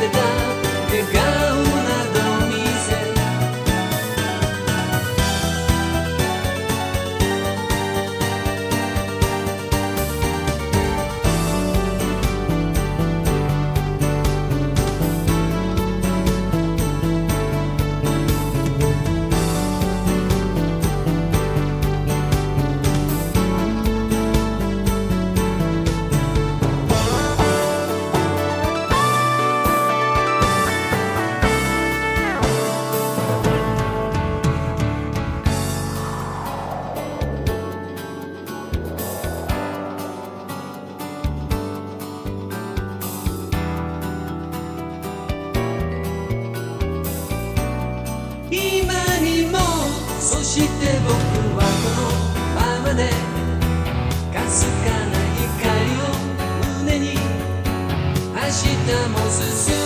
da da かすかな光を胸に明日も進む